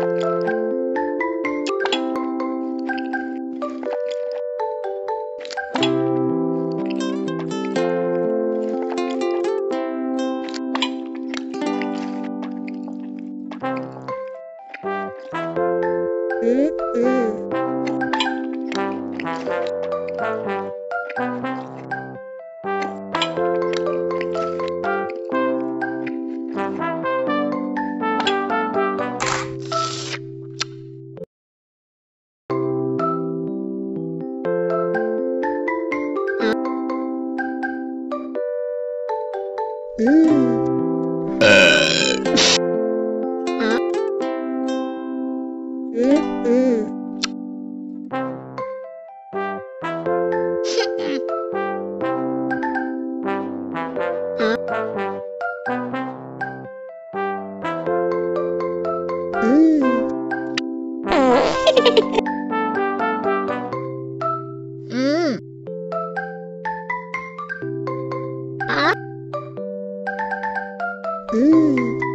음, 음. 음. 음, 음. 음. 음. 음.